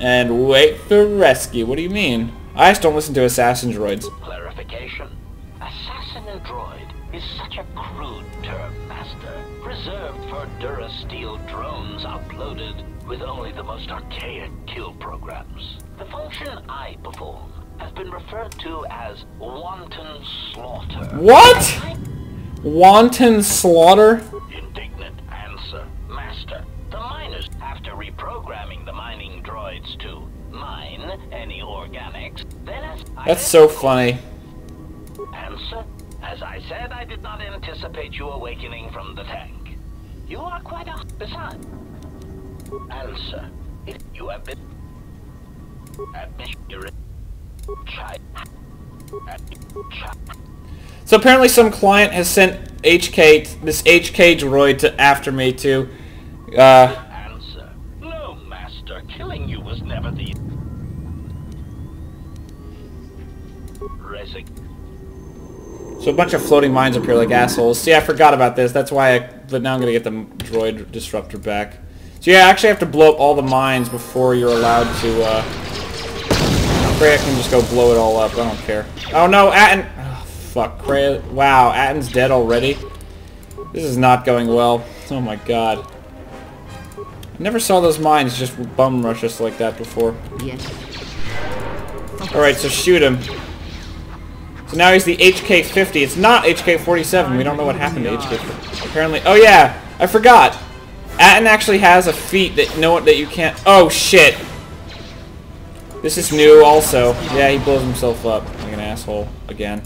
and wait for rescue. What do you mean? I just don't listen to assassin droids. Clarification. Assassin droid is such a crude term, Master. Reserved for Durasteel drones uploaded with only the most archaic kill programs. The function I perform has been referred to as wanton slaughter. What? Wanton slaughter? Indignant answer, Master. The miners, after reprogramming the droids to mine any organics, That's so funny. Answer, as I said, I did not anticipate you awakening from the tank. You are quite a... Besides, answer, if you have been... Admit your... Child... Child... So apparently some client has sent HK, this HK droid to after me to, uh, Answer. No, Master. Killing you was never the... Resig... so a bunch of floating mines appear like assholes. See, I forgot about this. That's why I, but now I'm gonna get the droid disruptor back. So yeah, I actually have to blow up all the mines before you're allowed to, uh, Kreia can just go blow it all up. I don't care. Oh no, Atton, oh, fuck, Kreia, wow, Atton's dead already? This is not going well. Oh my god. Never saw those mines just bum rush us like that before. Yes. Alright, so shoot him. So now he's the HK-50. It's not HK-47. We don't know what happened to HK-50. Apparently... Oh yeah! I forgot! Atton actually has a feat that no that you can't... Oh shit! This is new also. Yeah, he blows himself up like an asshole again.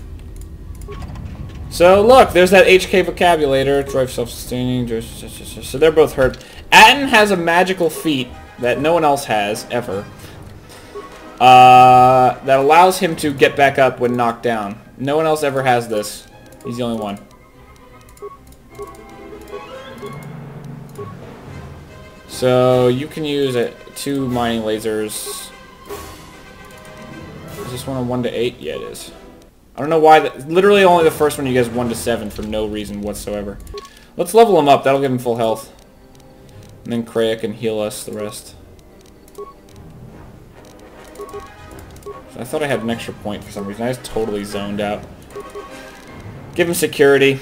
So look, there's that HK vocabulator, drive self-sustaining, so they're both hurt. Atton has a magical feat that no one else has, ever. Uh, that allows him to get back up when knocked down. No one else ever has this. He's the only one. So you can use it, two mining lasers. Is this one a 1 to 8? Yeah, it is. I don't know why. Literally only the first one you guys 1 to 7 for no reason whatsoever. Let's level him up. That'll give him full health. And then Kreia can heal us the rest. I thought I had an extra point for some reason. I was totally zoned out. Give him security.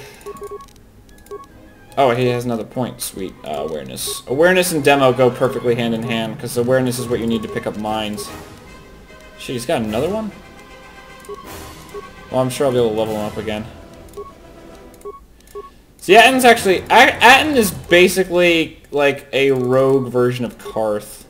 Oh, he has another point. Sweet. Uh, awareness. Awareness and demo go perfectly hand in hand, because awareness is what you need to pick up mines. Shit, he's got another one? Well, I'm sure I'll be able to level him up again. See, Atton's actually... Atton is basically like a rogue version of Carth.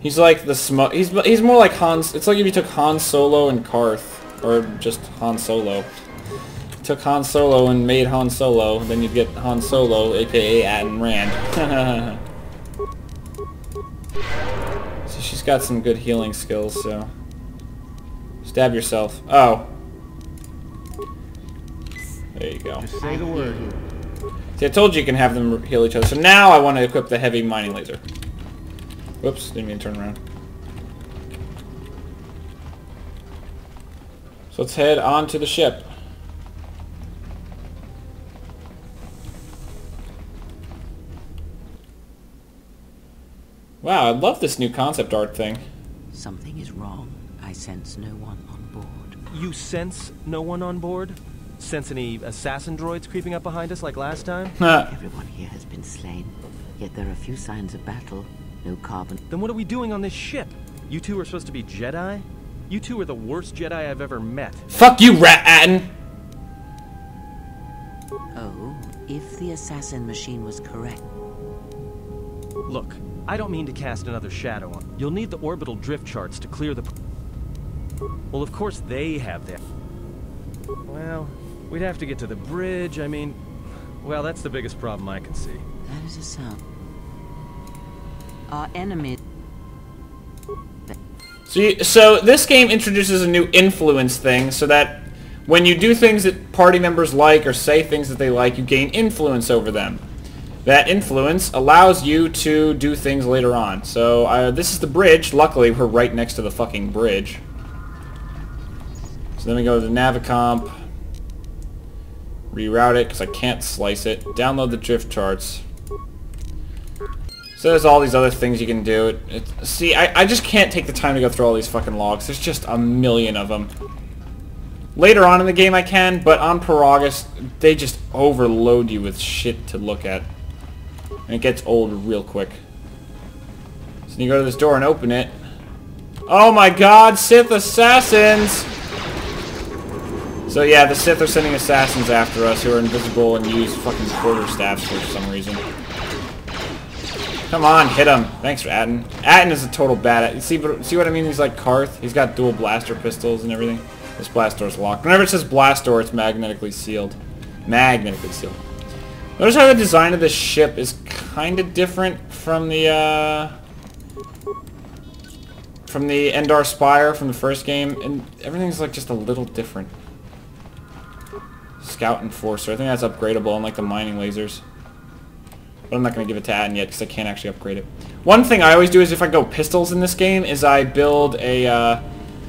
He's like the smoke. He's he's more like Hans. It's like if you took Han Solo and Carth. or just Han Solo. Took Han Solo and made Han Solo, then you'd get Han Solo, aka Atton Rand. so she's got some good healing skills. So stab yourself. Oh, there you go. Just say the word. See, I told you you can have them heal each other. So now I want to equip the heavy mining laser. Whoops, didn't mean to turn around. So let's head on to the ship. Wow, I love this new concept art thing. Something is wrong. I sense no one on board. You sense no one on board? Sense any assassin droids creeping up behind us like last time? Everyone here has been slain, yet there are a few signs of battle. No carbon. Then what are we doing on this ship? You two are supposed to be Jedi? You two are the worst Jedi I've ever met. Fuck you, Rat Atton! Oh, if the assassin machine was correct. Look, I don't mean to cast another shadow on. You'll need the orbital drift charts to clear the... Well, of course they have them. Well, we'd have to get to the bridge, I mean... Well, that's the biggest problem I can see. That is a sound. Our enemy... So, you, so this game introduces a new influence thing, so that when you do things that party members like or say things that they like, you gain influence over them. That influence allows you to do things later on. So uh, this is the bridge. Luckily, we're right next to the fucking bridge. So then we go to the Navicomp. Reroute it, because I can't slice it. Download the drift charts. So there's all these other things you can do. It, it, see, I, I just can't take the time to go through all these fucking logs. There's just a million of them. Later on in the game I can, but on Peragus, they just overload you with shit to look at. And it gets old real quick. So you go to this door and open it. Oh my god, Sith assassins! So yeah, the Sith are sending assassins after us who are invisible and use fucking quarterstaffs for some reason. Come on, hit him. Thanks for Atton. Atton is a total bad. See, see what I mean? He's like Carth. He's got dual blaster pistols and everything. This blast door's locked. Whenever it says blast door, it's magnetically sealed. Magnetically sealed. Notice how the design of this ship is kind of different from the, uh... From the Endar Spire from the first game, and everything's like just a little different. Scout Enforcer, I think that's upgradable, unlike the mining lasers. But I'm not going to give it to Atton yet, because I can't actually upgrade it. One thing I always do is if I go pistols in this game, is I build a, uh,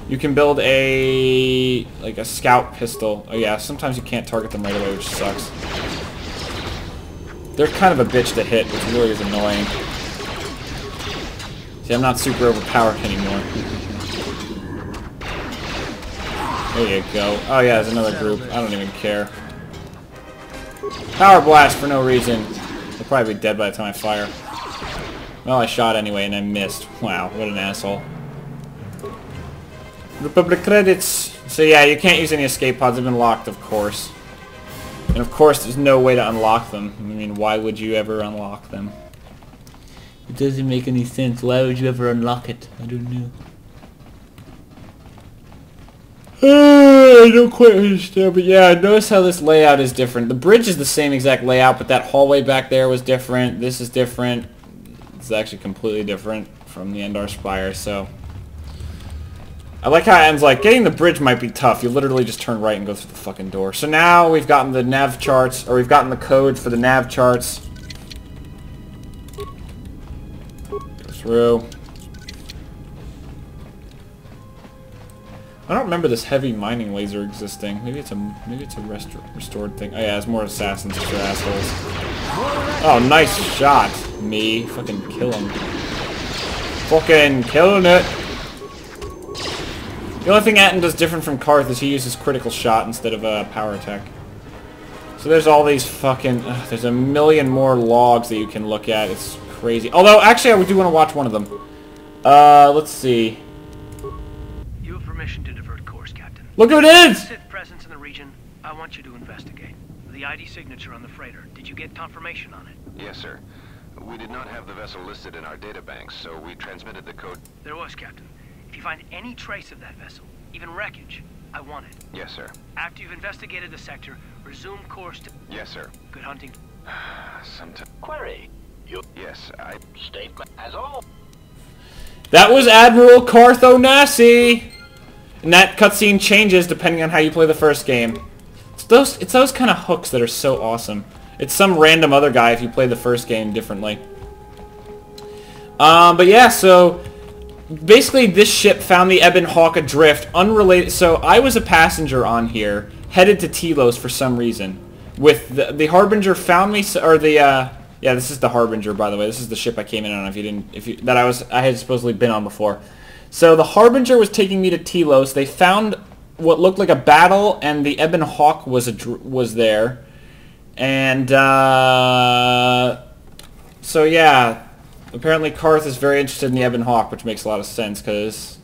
you can build a, like a scout pistol. Oh yeah, sometimes you can't target them right away, which sucks. They're kind of a bitch to hit, which really is annoying. See, I'm not super overpowered anymore. There you go. Oh yeah, there's another group. I don't even care. Power blast for no reason. They'll probably be dead by the time I fire. Well, I shot anyway and I missed. Wow, what an asshole. Republic credits. So yeah, you can't use any escape pods. They've been locked, of course. And of course, there's no way to unlock them. I mean, why would you ever unlock them? It doesn't make any sense. Why would you ever unlock it? I don't know. I don't quite understand, but yeah, notice how this layout is different. The bridge is the same exact layout, but that hallway back there was different. This is different. It's actually completely different from the Endar Spire, so... I like how it ends like, getting the bridge might be tough. You literally just turn right and go through the fucking door. So now we've gotten the nav charts, or we've gotten the codes for the nav charts. Go through. I don't remember this heavy mining laser existing. Maybe it's a maybe it's a restor restored thing. Oh yeah, it's more assassins for assholes. Oh, nice shot, me. Fucking kill him. Fucking killing it. The only thing Atton does different from Carth is he uses critical shot instead of a uh, power attack. So there's all these fucking... Uh, there's a million more logs that you can look at. It's crazy. Although, actually, I do want to watch one of them. Uh, let's see. You have permission to divert course, Captain. Look who it is! Sith presence in the region. I want you to investigate. The ID signature on the freighter. Did you get confirmation on it? Yes, sir. We did not have the vessel listed in our databanks, so we transmitted the code. There was, Captain. If you find any trace of that vessel, even wreckage, I want it. Yes, sir. After you've investigated the sector, resume course to... Yes, sir. Good hunting. Sometime. Query. Your Yes, I... statement as all. That was Admiral Carth Onasi! And that cutscene changes depending on how you play the first game. It's those, it's those kind of hooks that are so awesome. It's some random other guy if you play the first game differently. Um, but yeah, so basically this ship found the Ebon Hawk adrift, unrelated. So I was a passenger on here, headed to Telos for some reason. With the, the Harbinger found me, or the, uh, yeah, this is the Harbinger, by the way. This is the ship I came in on. If you didn't, if you that I was, I had supposedly been on before. So the Harbinger was taking me to Telos. They found what looked like a battle, and the Ebon Hawk was a, was there, and uh, so yeah, apparently Carth is very interested in the Ebon Hawk, which makes a lot of sense because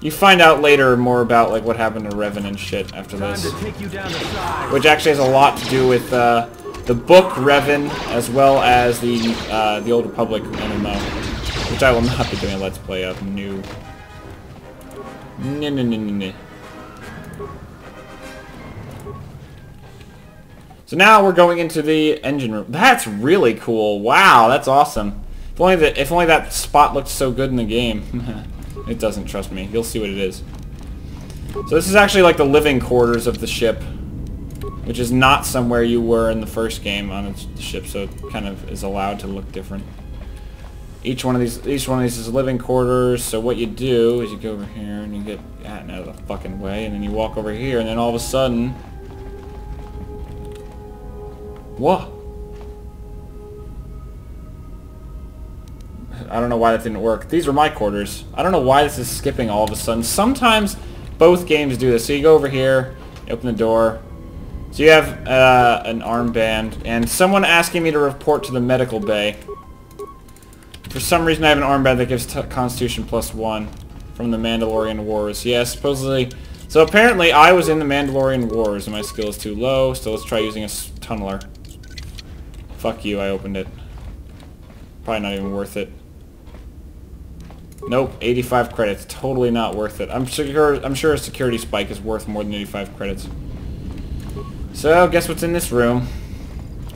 you find out later more about like what happened to Revan and shit after this, to take you down the side. which actually has a lot to do with uh, the book Revan as well as the uh, the Old Republic MMO, which I will not be doing a let's play of. New. No, no, no, no. So now we're going into the engine room. That's really cool. Wow, that's awesome. If only that if only that spot looked so good in the game. it doesn't, trust me. You'll see what it is. So this is actually like the living quarters of the ship, which is not somewhere you were in the first game on its ship, so it kind of is allowed to look different. Each one of these, each one of these is living quarters. So what you do is you go over here and you get out of the fucking way, and then you walk over here, and then all of a sudden, what? I don't know why that didn't work. These are my quarters. I don't know why this is skipping all of a sudden. Sometimes both games do this. So you go over here, open the door. So you have uh, an armband, and someone asking me to report to the medical bay. For some reason I have an armband that gives Constitution plus one from the Mandalorian Wars. Yeah, supposedly... So apparently I was in the Mandalorian Wars and my skill is too low, so let's try using a tunneler. Fuck you, I opened it. Probably not even worth it. Nope, 85 credits. Totally not worth it. I'm sure I'm sure a security spike is worth more than 85 credits. So, guess what's in this room?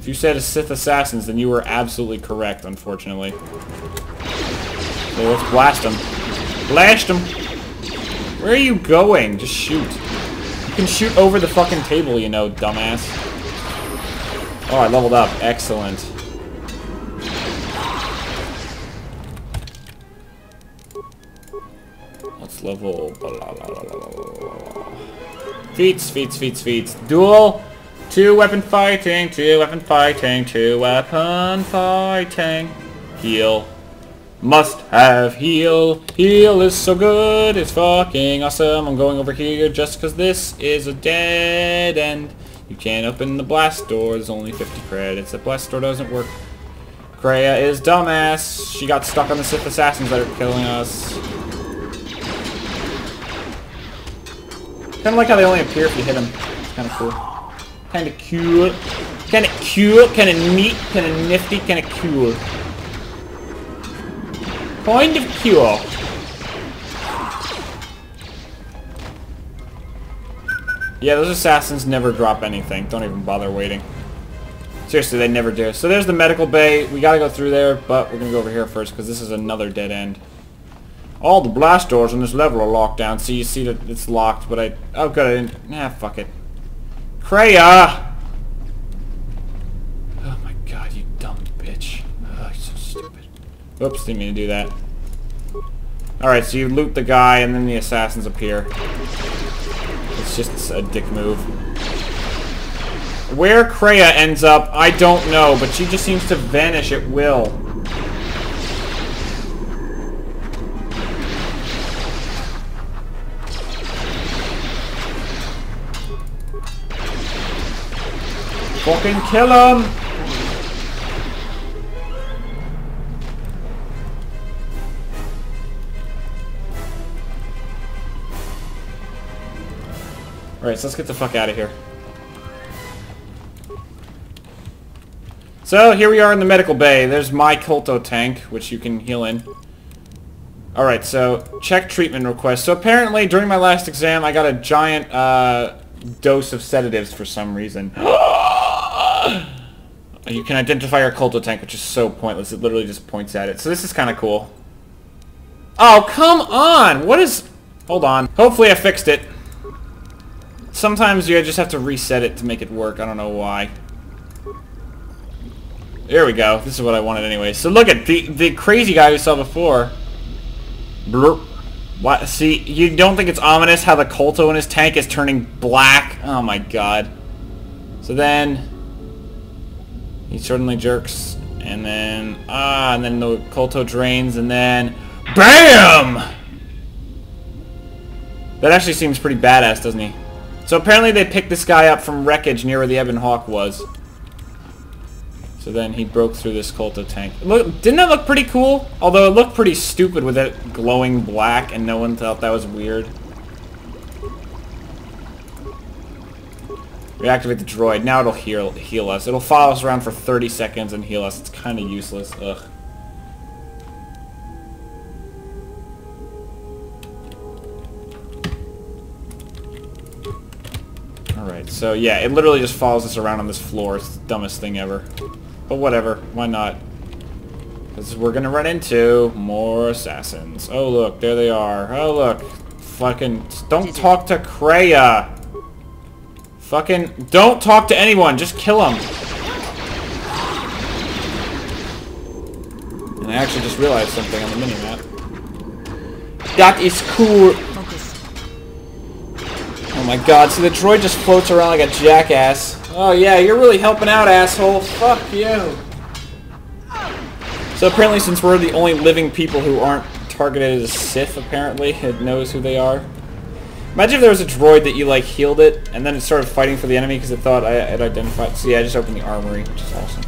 If you said Sith Assassins, then you were absolutely correct, unfortunately. So let's blast them. Blast them! Where are you going? Just shoot. You can shoot over the fucking table, you know, dumbass. Oh, I leveled up. Excellent. Let's level... Feats, feats, feats, feats. Duel! Two weapon fighting, two weapon fighting, two weapon fighting. Heal. Must have heal. Heal is so good. It's fucking awesome. I'm going over here just because this is a dead end. You can't open the blast door. There's only 50 credits. The blast door doesn't work. Kreia is dumbass. She got stuck on the Sith assassins that are killing us. Kind of like how they only appear if you hit them. It's kind of cool. Kind of cool. Kind of cool. Kind of neat. Kind of nifty. Kind of cool. Kind of cool. Yeah, those assassins never drop anything. Don't even bother waiting. Seriously, they never do. So there's the medical bay. We gotta go through there, but we're gonna go over here first because this is another dead end. All the blast doors on this level are locked down. So you see that it's locked, but I... Oh, good, I didn't... Nah, fuck it. Kreia! Oh my god, you dumb bitch. Oh, you're so stupid. Oops, didn't mean to do that. Alright, so you loot the guy, and then the assassins appear. It's just a dick move. Where Kreia ends up, I don't know, but she just seems to vanish at will. Fucking kill him! Alright, so let's get the fuck out of here. So, here we are in the medical bay. There's my Kolto tank, which you can heal in. Alright, so, check treatment request. So apparently, during my last exam, I got a giant, uh, dose of sedatives for some reason. you can identify your Kolto tank, which is so pointless. It literally just points at it. So this is kind of cool. Oh, come on! What is... Hold on. Hopefully I fixed it. Sometimes you just have to reset it to make it work. I don't know why. There we go. This is what I wanted anyway. So look at the the crazy guy we saw before. Blurp. What? See, you don't think it's ominous how the Kolto in his tank is turning black? Oh my god. So then he suddenly jerks, and then ah, and then the Kolto drains, and then BAM! That actually seems pretty badass, doesn't he? So apparently they picked this guy up from wreckage near where the Ebon Hawk was. So then he broke through this Kolto tank. Look, didn't that look pretty cool? Although it looked pretty stupid with it glowing black and no one thought that was weird. Reactivate the droid. Now it'll heal, heal us. It'll follow us around for 30 seconds and heal us. It's kind of useless. Ugh. Alright, so yeah, it literally just follows us around on this floor. It's the dumbest thing ever. But whatever, why not? Because we're gonna run into more assassins. Oh look, there they are. Oh look. Fucking, don't talk to Kreia! Fucking, don't talk to anyone, just kill them! And I actually just realized something on the minimap. That is cool! Oh my god, see the droid just floats around like a jackass. Oh yeah, you're really helping out, asshole. Fuck you. So apparently since we're the only living people who aren't targeted as Sith, apparently, it knows who they are. Imagine if there was a droid that you like healed it, and then it started fighting for the enemy because it thought I, it identified. See, I just opened the armory, which is awesome.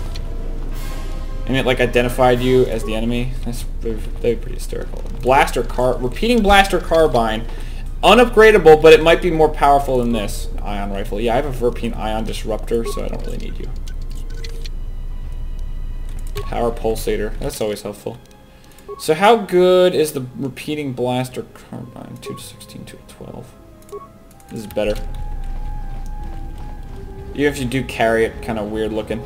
And it like identified you as the enemy. That's they're, pretty hysterical. Blaster car, repeating blaster carbine, unupgradable, but it might be more powerful than this ion rifle. Yeah, I have a Verpine ion disruptor, so I don't really need you. Power pulsator, that's always helpful. So how good is the repeating blaster carbine? 2 to 16, 2 to 12. This is better. Even if you do carry it, kind of weird looking.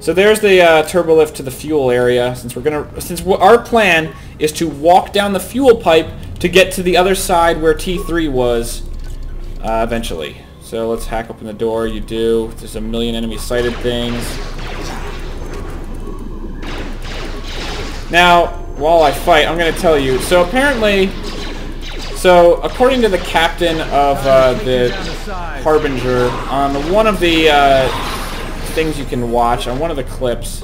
So there's the uh, turbo lift to the fuel area. Since we're gonna, since our plan is to walk down the fuel pipe to get to the other side where T3 was, uh, eventually. So let's hack open the door. You do. There's a million enemy sighted things. Now, while I fight, I'm going to tell you. So apparently, so according to the captain of uh, the Harbinger, on one of the uh, things you can watch, on one of the clips,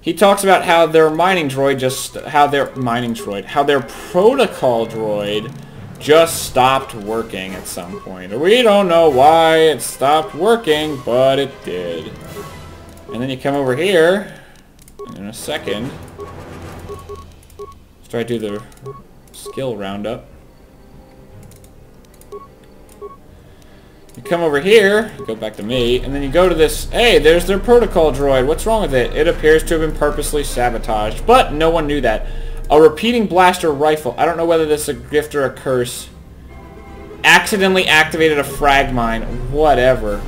he talks about how their mining droid just, how their mining droid, how their protocol droid just stopped working at some point. We don't know why it stopped working, but it did. And then you come over here, in a second, after I do the skill roundup. You come over here, go back to me, and then you go to this, hey, there's their protocol droid. What's wrong with it? It appears to have been purposely sabotaged, but no one knew that. A repeating blaster rifle. I don't know whether this is a gift or a curse. Accidentally activated a frag mine. Whatever.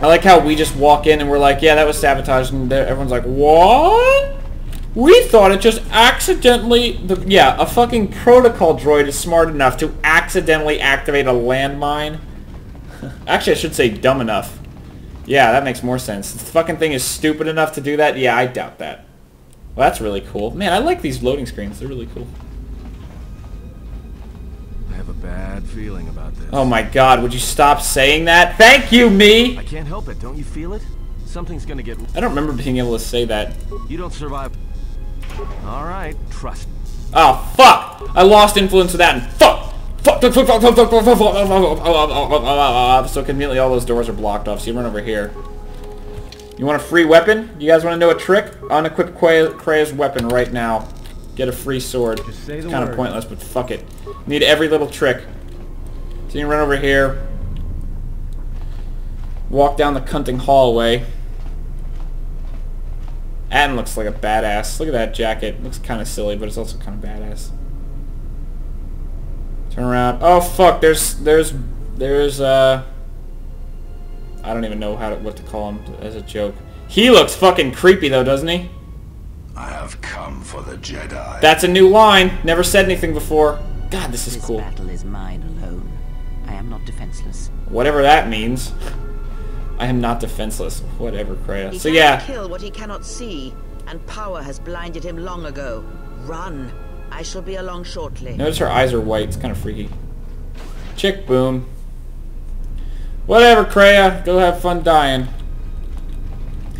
I like how we just walk in and we're like, yeah, that was sabotage, and everyone's like, what? We thought it just accidentally... The, yeah, a fucking protocol droid is smart enough to accidentally activate a landmine. Actually, I should say dumb enough. Yeah, that makes more sense. The fucking thing is stupid enough to do that? Yeah, I doubt that. Well, that's really cool. Man, I like these loading screens. They're really cool. I have a bad feeling about this. Oh my god, would you stop saying that? Thank you, me! I can't help it. Don't you feel it? Something's gonna get... I don't remember being able to say that. You don't survive. All right, trust. Oh, fuck! I lost influence of that and fuck! Fuck, fuck, fuck, fuck, fuck, fuck, fuck, fuck, fuck, So conveniently all those doors are blocked off, so you run over here. You want a free weapon? You guys want to know a trick? Unequip Kreia's weapon right now. Get a free sword. It's kind of pointless, but fuck it. Need every little trick. So you run over here. Walk down the cunting hallway. Atton looks like a badass. Look at that jacket. Looks kind of silly, but it's also kind of badass. Turn around. Oh fuck! There's there's there's uh. I don't even know how to, what to call him as a joke. He looks fucking creepy though, doesn't he? I have come for the Jedi. That's a new line. Never said anything before. God, this is this cool. battle is mine alone. I am not defenseless. Whatever that means. I am not defenseless. Whatever, Kreia. He So yeah, kill what he cannot see, and power has blinded him long ago. Run. I shall be along shortly. notice her eyes are white. It's kind of freaky. Chick boom. Whatever, Kreia. Go have fun dying.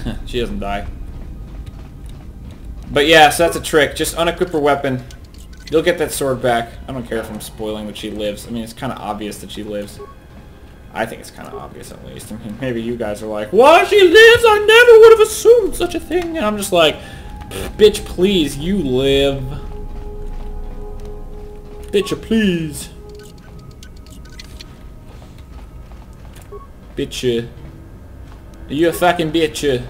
she doesn't die. But yeah, so that's a trick. Just unequip her weapon. You'll get that sword back. I don't care if I'm spoiling that she lives. I mean, it's kind of obvious that she lives. I think it's kind of obvious at least. I mean, maybe you guys are like, "What? She lives? I never would have assumed such a thing." And I'm just like, "Bitch, please, you live." Bitch, please. Bitch. You a fucking bitch.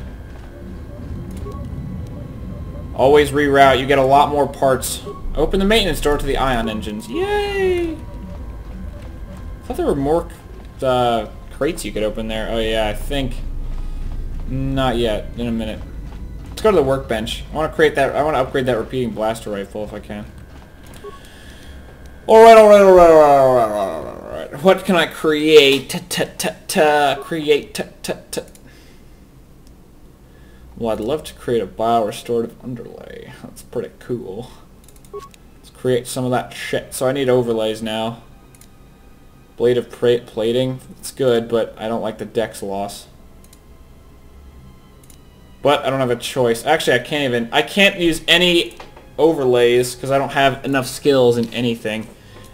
Always reroute. You get a lot more parts. Open the maintenance door to the ion engines. Yay! I thought there were more uh, crates you could open there. Oh yeah, I think... Not yet. In a minute. Let's go to the workbench. I want to create that... I want to upgrade that repeating blaster rifle if I can. Alright, alright, alright, alright, alright, alright, alright. What can I create? Ta ta ta ta. Create ta ta ta. Well, I'd love to create a bio-restorative underlay. That's pretty cool. Let's create some of that shit. So I need overlays now. Blade of plating. It's good, but I don't like the dex loss. But I don't have a choice. Actually, I can't even... I can't use any overlays because I don't have enough skills in anything.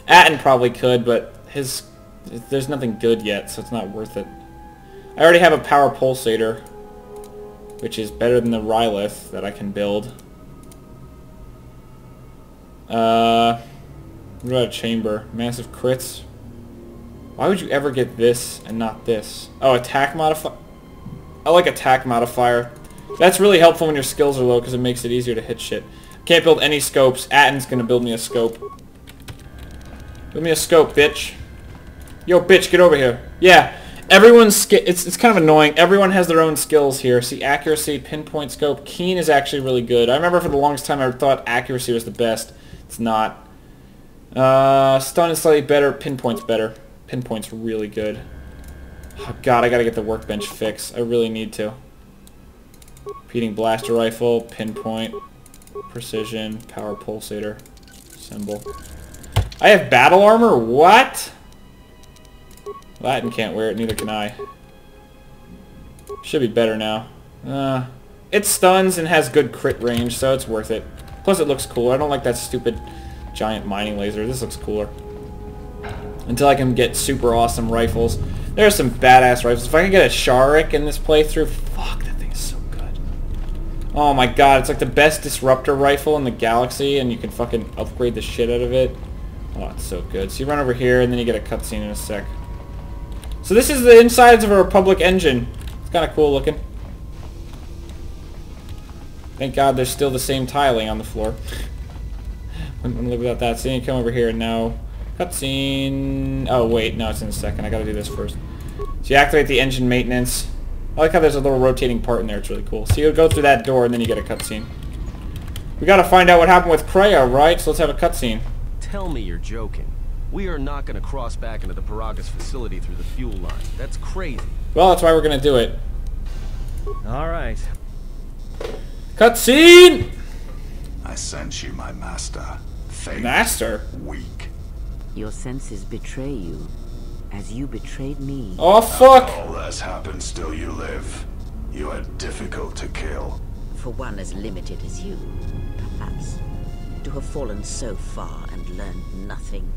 Atton probably could, but his... There's nothing good yet, so it's not worth it. I already have a power pulsator, which is better than the Rylith that I can build. Uh, what about a chamber? Massive crits. Why would you ever get this and not this? Oh, attack modifier. I like attack modifier. That's really helpful when your skills are low because it makes it easier to hit shit. Can't build any scopes. Atton's gonna build me a scope. Build me a scope, bitch. Yo, bitch, get over here. Yeah, everyone's it's it's kind of annoying. Everyone has their own skills here. See, accuracy, pinpoint scope, keen is actually really good. I remember for the longest time I thought accuracy was the best. It's not. Uh, stun is slightly better. Pinpoint's better. Pinpoint's really good. Oh god, I gotta get the workbench fixed. I really need to. Repeating blaster rifle, pinpoint, precision, power pulsator, symbol. I have battle armor? What? Latin can't wear it, neither can I. Should be better now. Uh, it stuns and has good crit range, so it's worth it. Plus it looks cool. I don't like that stupid giant mining laser. This looks cooler. Until I can get super awesome rifles. There's some badass rifles. If I can get a Sharek in this playthrough, fuck, that thing's so good. Oh my god, it's like the best disruptor rifle in the galaxy, and you can fucking upgrade the shit out of it. Oh, it's so good. So you run over here, and then you get a cutscene in a sec. So this is the insides of a Republic engine. It's kind of cool looking. Thank God there's still the same tiling on the floor. look at that. So you come over here and now... Cutscene... Oh, wait. No, it's in a second. I gotta do this first. So you activate the engine maintenance. I like how there's a little rotating part in there. It's really cool. So you go through that door and then you get a cutscene. We gotta find out what happened with Kreia, right? So let's have a cutscene. Tell me you're joking. We are not going to cross back into the Peragus facility through the fuel line. That's crazy. Well, that's why we're going to do it. All right. Cutscene! I sense you, my master. Faint, Master? Weak. Your senses betray you, as you betrayed me. Oh, fuck! All that's happened, still you live. You are difficult to kill. For one as limited as you, perhaps. To have fallen so far and learned nothing,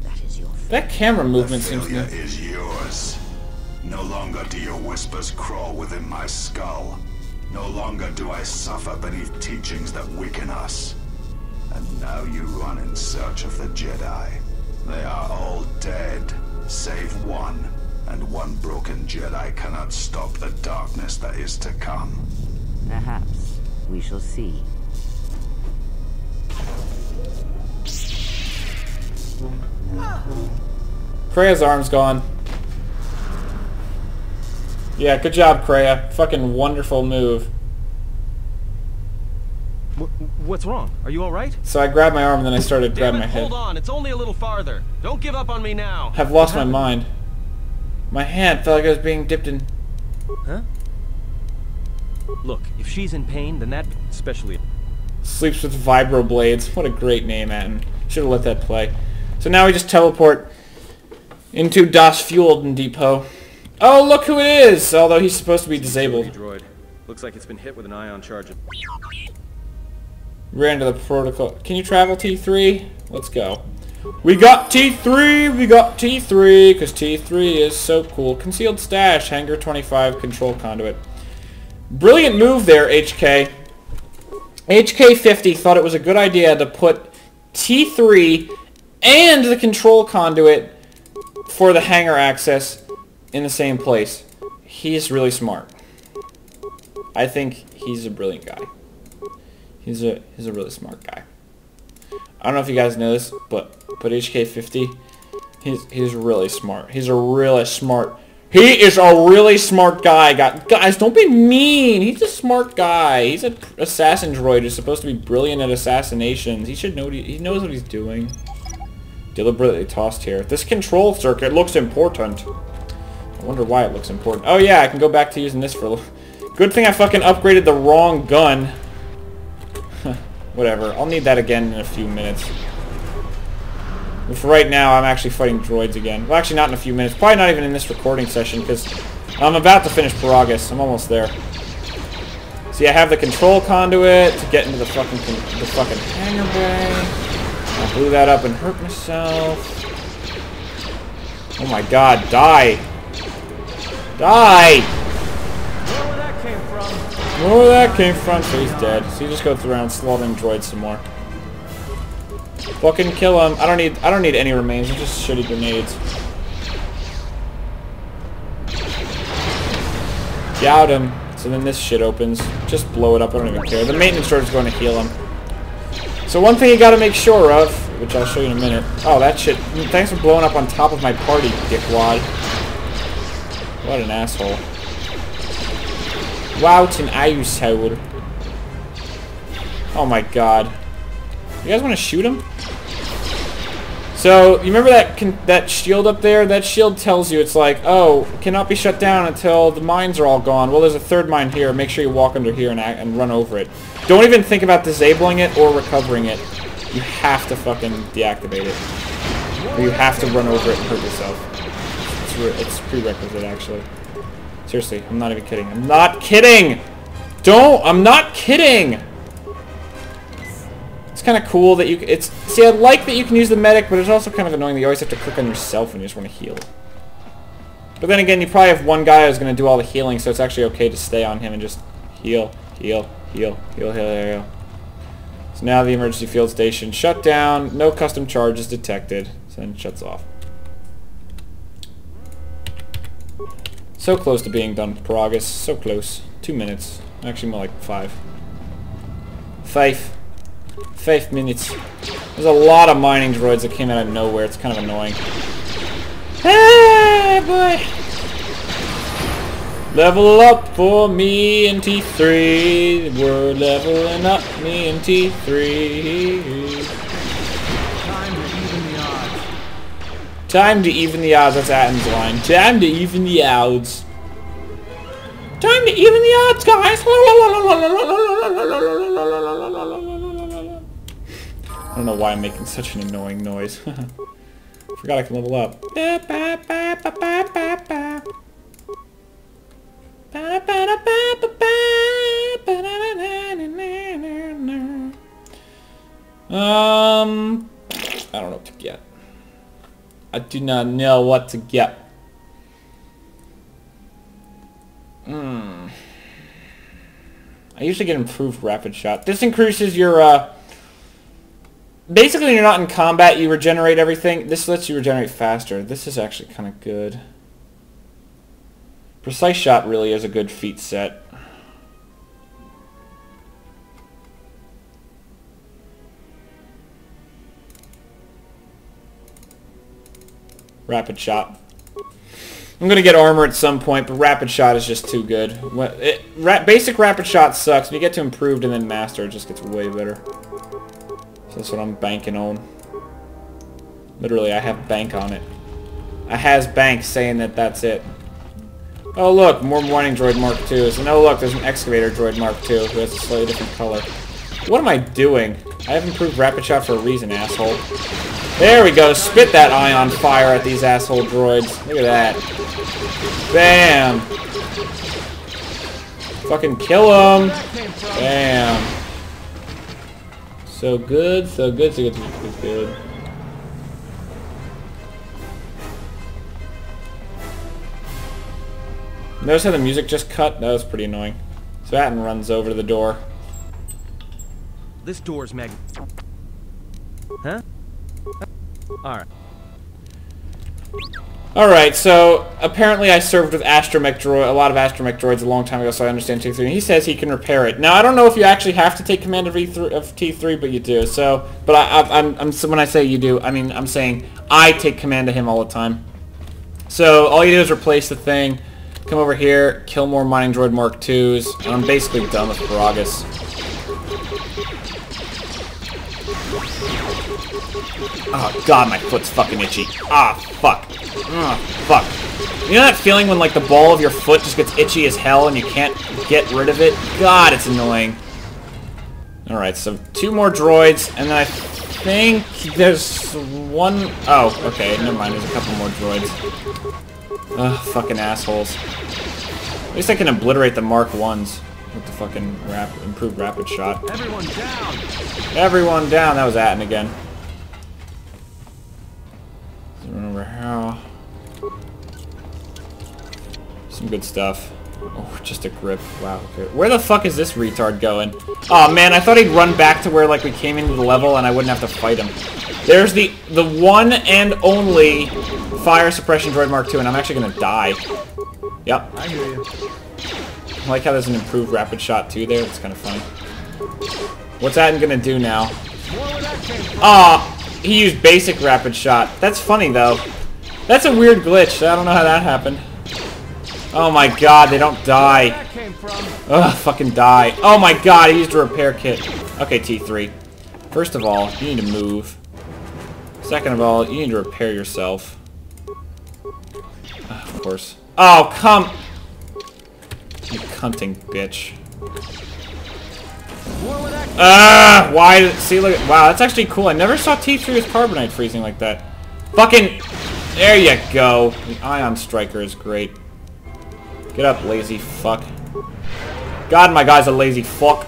that is your fault. That camera movement the seems failure to... is yours. No longer do your whispers crawl within my skull. No longer do I suffer beneath teachings that weaken us. And now you run in search of the Jedi. They are all dead, save one. And one broken Jedi cannot stop the darkness that is to come. Perhaps we shall see. Kreia's arm's gone. Yeah, good job, Kreia. Fucking wonderful move. What's wrong? Are you all right? So I grabbed my arm and then I started grabbing my head. hold on. It's only a little farther. Don't give up on me now. I've lost my mind. My hand felt like I was being dipped in... Huh? Look, if she's in pain, then that, especially Sleeps with vibroblades. What a great name, Atton. Should have let that play. So now we just teleport into Das Fuelden Depot. Oh, look who it is! Although he's supposed to be disabled. droid. Looks like it's been hit with an ion charge. Ran into the protocol. Can you travel T3? Let's go. We got T3! We got T3! Because T3 is so cool. Concealed stash. Hangar 25 control conduit. Brilliant move there, HK. HK50 thought it was a good idea to put T3 and the control conduit for the hangar access in the same place. He's really smart. I think he's a brilliant guy. He's a he's a really smart guy. I don't know if you guys know this, but but HK50, he's he's really smart. He's a really smart. He is a really smart guy. Guys, don't be mean. He's a smart guy. He's an assassin droid who's supposed to be brilliant at assassinations. He should know. What he, he knows what he's doing. Deliberately tossed here. This control circuit looks important. I wonder why it looks important. Oh yeah, I can go back to using this for... Good thing I fucking upgraded the wrong gun. Whatever. I'll need that again in a few minutes. For right now, I'm actually fighting droids again. Well, actually not in a few minutes. Probably not even in this recording session, because I'm about to finish Peragus. I'm almost there. See, I have the control conduit to get into the fucking the fucking hangar bay. I blew that up and hurt myself. Oh my god, die! Die! Where that came from? So he's dead. So you just go through around slaughtering droids some more. Fucking kill him. I don't need I don't need any remains, just shitty grenades. Got him. So then this shit opens. Just blow it up, I don't even care. The maintenance droid is going to heal him. So one thing you gotta make sure of, which I'll show you in a minute. Oh, that shit. Thanks for blowing up on top of my party, dickwad. What an asshole. Wow, it's an asshole. Oh my god. You guys want to shoot him? So, you remember that that shield up there? That shield tells you it's like, oh, cannot be shut down until the mines are all gone. Well, there's a third mine here. Make sure you walk under here and, and run over it. Don't even think about disabling it or recovering it. You have to fucking deactivate it. Or you have to run over it and hurt yourself. It's, it's prerequisite, actually. Seriously, I'm not even kidding. I'm not kidding! Don't! I'm not kidding! It's kind of cool that you... It's See, I like that you can use the medic, but it's also kind of annoying that you always have to click on yourself when you just want to heal. But then again, you probably have one guy who's going to do all the healing, so it's actually okay to stay on him and just heal, heal, heal, heal, heal, heal. So now the emergency field station shut down, no custom charges detected, so then it shuts off. So close to being done, Peragus. So close. Two minutes. Actually, more like five. Five. Five minutes. There's a lot of mining droids that came out of nowhere. It's kind of annoying. Hey, boy! Level up for me and T3. We're leveling up me and T3. Time to even the odds. That's Atton's line. Time to even the odds. Time to even the odds, guys. I don't know why I'm making such an annoying noise. Forgot I can level up. Um, I don't know what to get. I do not know what to get. Hmm. I usually get improved rapid shot. This increases your, uh... Basically, you're not in combat, you regenerate everything. This lets you regenerate faster. This is actually kind of good. Precise shot really is a good feat set. Rapid shot. I'm gonna get armor at some point, but rapid shot is just too good. It, ra basic rapid shot sucks. When you get to improved and then master, it just gets way better. So that's what I'm banking on. Literally, I have bank on it. I has bank saying that that's it. Oh look, more mining droid Mark II. So no look, there's an excavator droid Mark II who has a slightly different color. What am I doing? I have improved rapid shot for a reason, asshole. There we go. Spit that ion fire at these asshole droids. Look at that. Bam. Fucking kill them. Bam. So good, so good, so good, so good, so good. Notice how the music just cut? That was pretty annoying. So Atton runs over to the door. This door's mag... Huh? Alright. Alright, so apparently I served with astromech droid, a lot of astromech droids a long time ago, so I understand T3, and he says he can repair it. Now, I don't know if you actually have to take command of, E3, of T3, but you do, so, but I, I'm, I'm, when I say you do, I mean, I'm saying I take command of him all the time. So, all you do is replace the thing, come over here, kill more Mining Droid Mark 2s, and I'm basically done with Peragus. Oh god, my foot's fucking itchy. Ah, fuck. Ah, fuck. You know that feeling when like the ball of your foot just gets itchy as hell and you can't get rid of it? God, it's annoying. Alright, so two more droids, and then I think there's one... Oh, okay, never mind, there's a couple more droids. Ugh, fucking assholes. At least I can obliterate the Mark 1s. with the fucking rap improved rapid shot. Everyone down! Everyone down. That was Atton again. Remember how. Some good stuff. Oh, just a grip. Wow. Okay. Where the fuck is this retard going? Oh man, I thought he'd run back to where like we came into the level and I wouldn't have to fight him. There's the the one and only fire suppression droid Mark II, and I'm actually gonna die. Yep. I hear you. I like how there's an improved rapid shot too there. It's kind of fun. What's Atton gonna do now? More where that came from. Ah, he used basic rapid shot. That's funny though. That's a weird glitch. I don't know how that happened. Oh my god, they don't die. That came from. Ugh, fucking die. Oh my god, he used a repair kit. Okay, T3. First of all, you need to move. Second of all, you need to repair yourself. Of course. Oh, come... You cunting bitch. Ah, why? See, look. Wow, that's actually cool. I never saw T3 with carbonite freezing like that. Fucking. There you go. The ion striker is great. Get up, lazy fuck. God, my guy's a lazy fuck.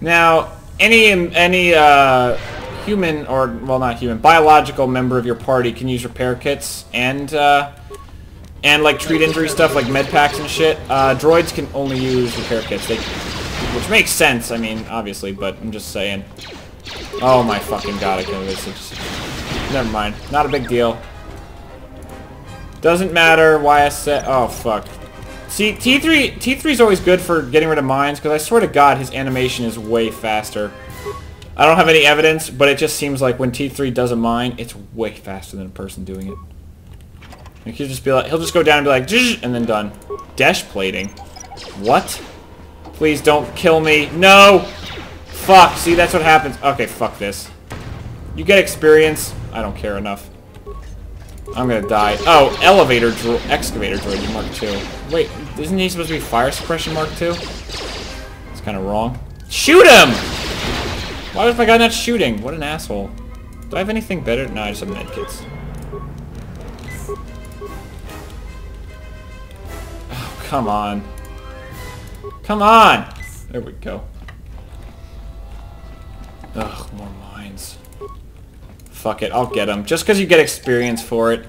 Now, any any uh, human or well, not human, biological member of your party can use repair kits and uh, and like treat injury stuff like med packs and shit. Uh, droids can only use repair kits, they, which makes sense. I mean, obviously, but I'm just saying. Oh my fucking god! I can't this. Never mind. Not a big deal. Doesn't matter why I said. Oh fuck. See, T3 T3 is always good for getting rid of mines because I swear to God, his animation is way faster. I don't have any evidence, but it just seems like when T3 does a mine, it's way faster than a person doing it. He'll just be like, he'll just go down and be like, and then done. Dash plating. What? Please don't kill me. No! Fuck, see, that's what happens. Okay, fuck this. You get experience. I don't care enough. I'm gonna die. Oh, elevator dro excavator droid Mark 2. Wait, isn't he supposed to be fire suppression Mark 2? It's kind of wrong. Shoot him! Why was my guy not shooting? What an asshole. Do I have anything better? No, I just have medkits. Come on. Come on! There we go. Ugh, more mines. Fuck it, I'll get them. Just because you get experience for it.